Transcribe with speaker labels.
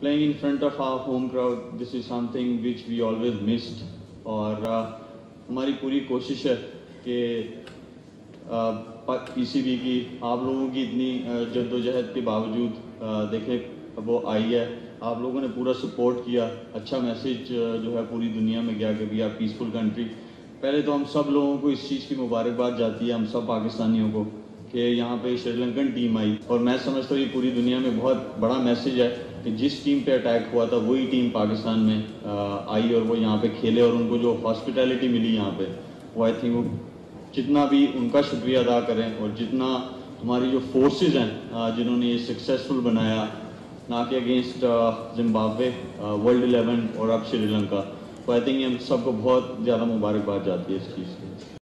Speaker 1: playing in front of our home crowd, this is something which we always missed. और uh, हमारी पूरी कोशिश है कि पीसीबी की आप लोगों की इतनी uh, जद्दोजहद के बावजूद uh, देखें वो आई है। आप लोगों ने पूरा सपोर्ट किया अच्छा मैसेज जो है पूरी दुनिया में गया कि आर पीसफुल कंट्री पहले तो हम सब लोगों को इस चीज़ की मुबारकबाद जाती है हम सब पाकिस्तानियों को। कि यहाँ पे श्रीलंकन टीम आई और मैं समझता हूँ ये पूरी दुनिया में बहुत बड़ा मैसेज है कि जिस टीम पे अटैक हुआ था, वही टीम पाकिस्तान में आई और वो यहाँ पे खेले और उनको जो हॉस्पिटैलिटी मिली यहाँ पे, वो आई थिंक वो जितना भी उनका शुक्रिया अदा करें और जितना हमारी जो फोर्सेस हैं जिन्होंने ये सक्सेसफुल बनाया, ना कि अगेंस्ट जिम्बाब्वे वर्ल्ड इलेवन और अब श्रीलंका। तो आई थिंक हम सबको बहुत ज़्यादा मुबारकबाद जाती है इस चीज़ की।